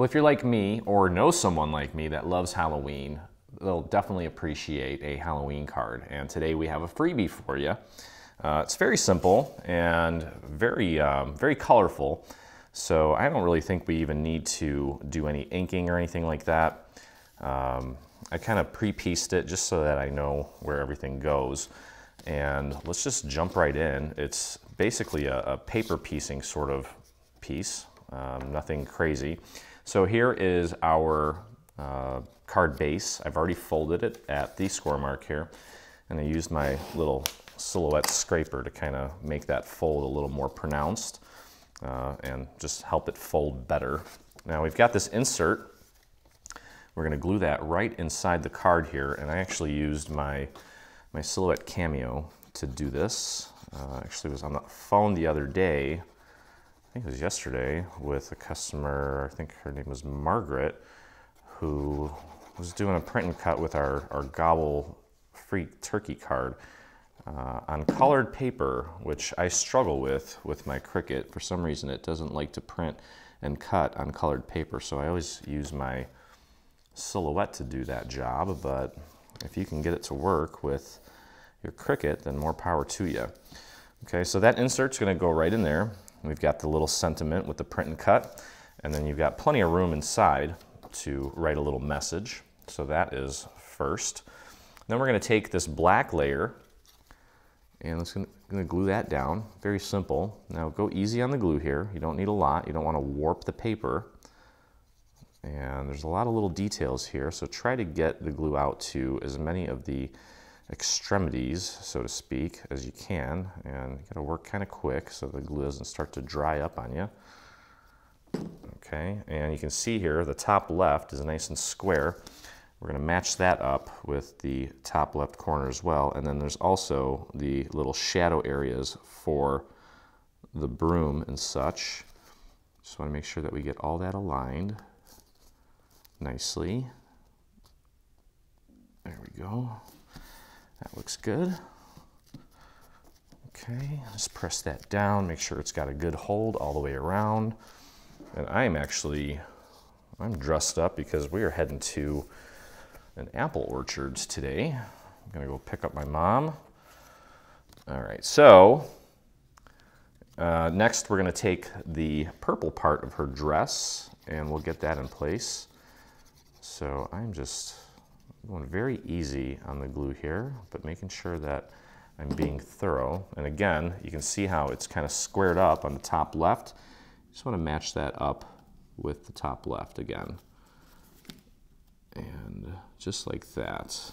Well, if you're like me or know someone like me that loves Halloween, they'll definitely appreciate a Halloween card. And today we have a freebie for you. Uh, it's very simple and very, um, very colorful. So I don't really think we even need to do any inking or anything like that. Um, I kind of pre-pieced it just so that I know where everything goes. And let's just jump right in. It's basically a, a paper piecing sort of piece, um, nothing crazy. So here is our uh, card base. I've already folded it at the score mark here. And I used my little silhouette scraper to kind of make that fold a little more pronounced uh, and just help it fold better. Now we've got this insert. We're going to glue that right inside the card here, and I actually used my, my Silhouette Cameo to do this. Uh, actually was on the phone the other day, I think it was yesterday, with a customer, I think her name was Margaret, who was doing a print and cut with our, our Gobble Free Turkey card uh, on colored paper, which I struggle with with my Cricut. For some reason, it doesn't like to print and cut on colored paper, so I always use my Silhouette to do that job, but if you can get it to work with your Cricut, then more power to you. Okay, so that insert's gonna go right in there. We've got the little sentiment with the print and cut, and then you've got plenty of room inside to write a little message. So that is first. Then we're gonna take this black layer and I'm gonna, glue that down. Very simple. Now go easy on the glue here. You don't need a lot. You don't wanna warp the paper. And there's a lot of little details here, so try to get the glue out to as many of the extremities, so to speak, as you can. And you gotta work kind of quick so the glue doesn't start to dry up on you. Okay, and you can see here the top left is nice and square. We're going to match that up with the top left corner as well. And then there's also the little shadow areas for the broom and such. Just want to make sure that we get all that aligned nicely. There we go. That looks good. Okay, just press that down, make sure it's got a good hold all the way around. And I'm actually, I'm dressed up because we are heading to an apple orchards today. I'm gonna go pick up my mom. All right, so uh, next we're gonna take the purple part of her dress and we'll get that in place. So I'm just going very easy on the glue here, but making sure that I'm being thorough. And again, you can see how it's kind of squared up on the top left. Just want to match that up with the top left again. And just like that.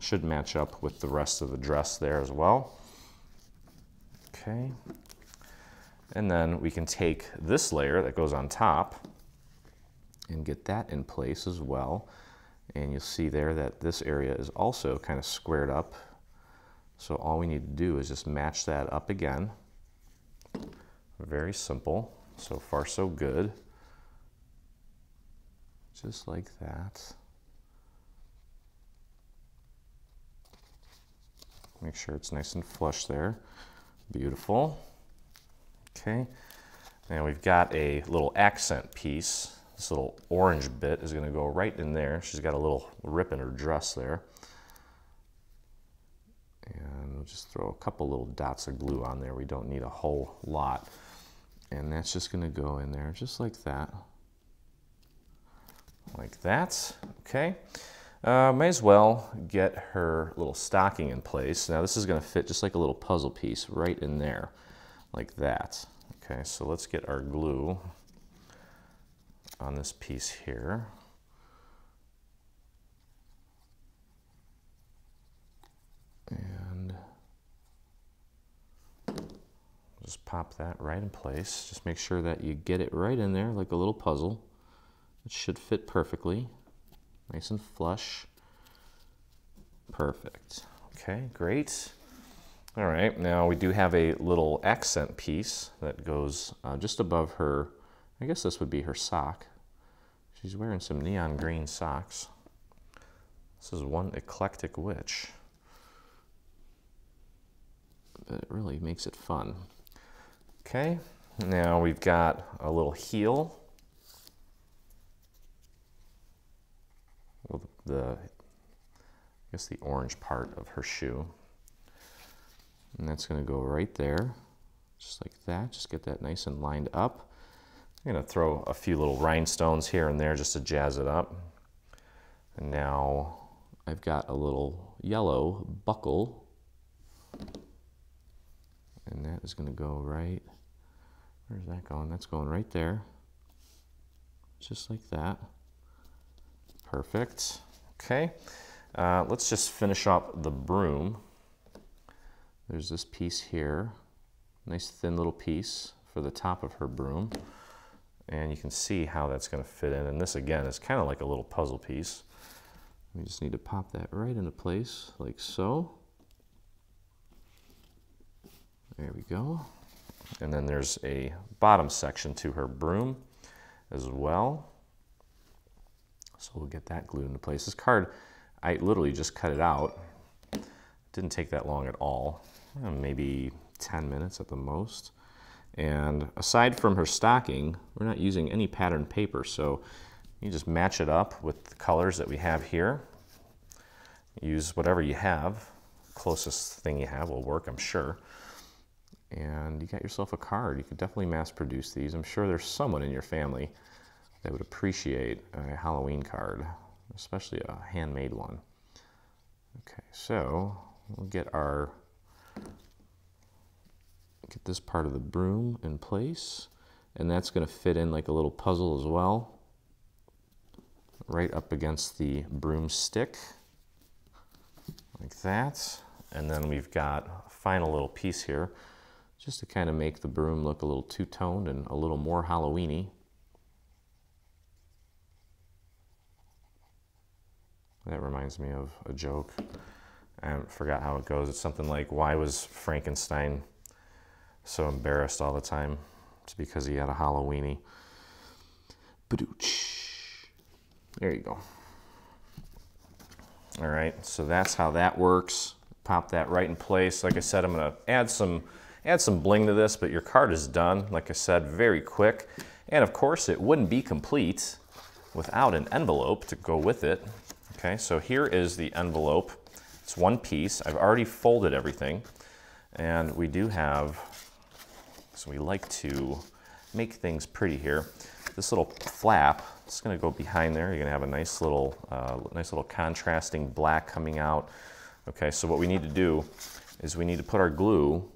Should match up with the rest of the dress there as well. Okay. And then we can take this layer that goes on top and get that in place as well. And you'll see there that this area is also kind of squared up. So all we need to do is just match that up again. Very simple. So far so good. Just like that. Make sure it's nice and flush there. Beautiful. Okay. Now we've got a little accent piece. This little orange bit is gonna go right in there. She's got a little rip in her dress there. And we'll just throw a couple little dots of glue on there. We don't need a whole lot. And that's just gonna go in there just like that. Like that, okay. Uh, may as well get her little stocking in place. Now this is going to fit just like a little puzzle piece right in there, like that. Okay, so let's get our glue on this piece here. And just pop that right in place. Just make sure that you get it right in there like a little puzzle. It should fit perfectly. Nice and flush. Perfect. Okay, great. All right, now we do have a little accent piece that goes uh, just above her, I guess this would be her sock. She's wearing some neon green socks. This is one eclectic witch. But it really makes it fun. Okay, now we've got a little heel Well, the, I guess the orange part of her shoe. And that's gonna go right there, just like that. Just get that nice and lined up. I'm gonna throw a few little rhinestones here and there just to jazz it up. And now I've got a little yellow buckle. And that is gonna go right, where's that going? That's going right there. Just like that. Perfect. Okay, uh, let's just finish up the broom. There's this piece here, nice thin little piece for the top of her broom. And you can see how that's gonna fit in. And this again is kind of like a little puzzle piece. We just need to pop that right into place like so. There we go. And then there's a bottom section to her broom as well. So we'll get that glued into place. This card, I literally just cut it out. Didn't take that long at all, maybe 10 minutes at the most. And aside from her stocking, we're not using any patterned paper, so you just match it up with the colors that we have here. Use whatever you have. Closest thing you have will work, I'm sure. And you got yourself a card. You could definitely mass produce these. I'm sure there's someone in your family that would appreciate a Halloween card, especially a handmade one. Okay, so we'll get our get this part of the broom in place and that's going to fit in like a little puzzle as well right up against the broom stick like that and then we've got a final little piece here just to kind of make the broom look a little two-toned and a little more Halloweeny That reminds me of a joke. I forgot how it goes. It's something like, why was Frankenstein so embarrassed all the time? It's because he had a Halloweeny. There you go. All right, so that's how that works. Pop that right in place. Like I said, I'm gonna add some, add some bling to this, but your card is done, like I said, very quick. And of course, it wouldn't be complete without an envelope to go with it. Okay, so here is the envelope. It's one piece. I've already folded everything. And we do have, so we like to make things pretty here. This little flap, it's gonna go behind there. You're gonna have a nice little, uh, nice little contrasting black coming out. Okay, so what we need to do is we need to put our glue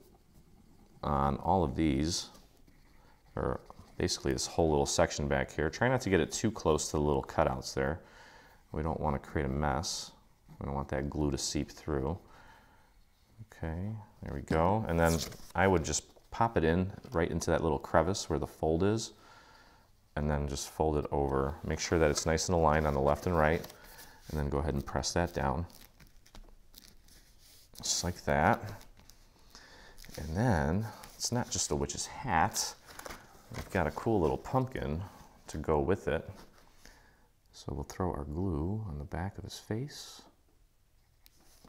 on all of these, or basically this whole little section back here. Try not to get it too close to the little cutouts there. We don't want to create a mess. We don't want that glue to seep through. Okay, there we go. And then I would just pop it in right into that little crevice where the fold is and then just fold it over. Make sure that it's nice and aligned on the left and right and then go ahead and press that down. Just like that. And then it's not just a witch's hat. We've got a cool little pumpkin to go with it. So we'll throw our glue on the back of his face.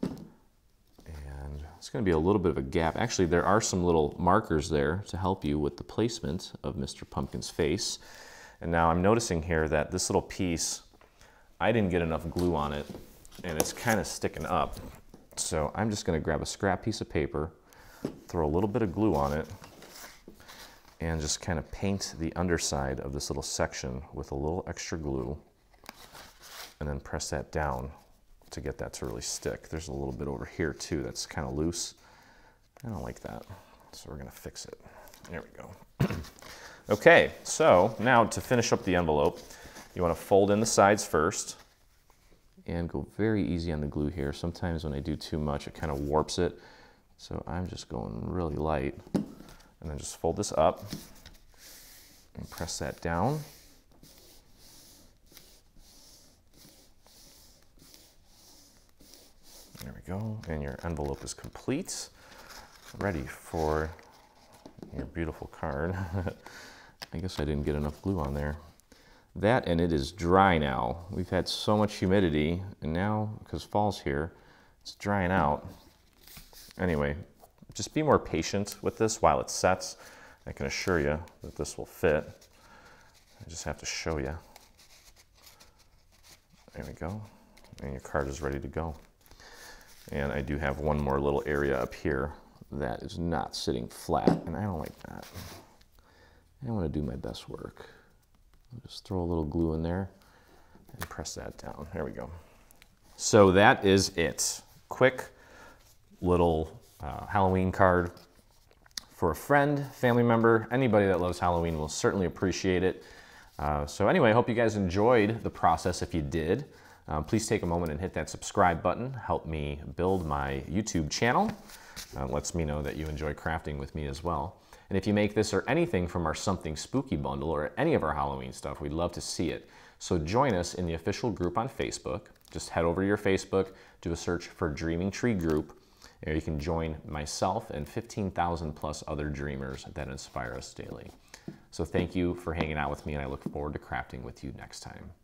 And it's going to be a little bit of a gap. Actually, there are some little markers there to help you with the placement of Mr. Pumpkin's face. And now I'm noticing here that this little piece, I didn't get enough glue on it, and it's kind of sticking up. So I'm just going to grab a scrap piece of paper, throw a little bit of glue on it, and just kind of paint the underside of this little section with a little extra glue and then press that down to get that to really stick. There's a little bit over here too that's kind of loose. I don't like that, so we're gonna fix it. There we go. okay, so now to finish up the envelope, you wanna fold in the sides first and go very easy on the glue here. Sometimes when I do too much, it kind of warps it. So I'm just going really light and then just fold this up and press that down. Go. And your envelope is complete. Ready for your beautiful card. I guess I didn't get enough glue on there. That and it is dry now. We've had so much humidity and now, because fall's here, it's drying out. Anyway, just be more patient with this while it sets. I can assure you that this will fit. I just have to show you. There we go. and your card is ready to go. And I do have one more little area up here that is not sitting flat, and I don't like that. I want to do my best work. I'll just throw a little glue in there and press that down. There we go. So that is it. Quick little uh, Halloween card for a friend, family member, anybody that loves Halloween will certainly appreciate it. Uh, so anyway, I hope you guys enjoyed the process. If you did, um, please take a moment and hit that subscribe button. Help me build my YouTube channel. Uh, lets me know that you enjoy crafting with me as well. And if you make this or anything from our Something Spooky bundle or any of our Halloween stuff, we'd love to see it. So join us in the official group on Facebook. Just head over to your Facebook, do a search for Dreaming Tree Group, and you can join myself and 15,000 plus other dreamers that inspire us daily. So thank you for hanging out with me, and I look forward to crafting with you next time.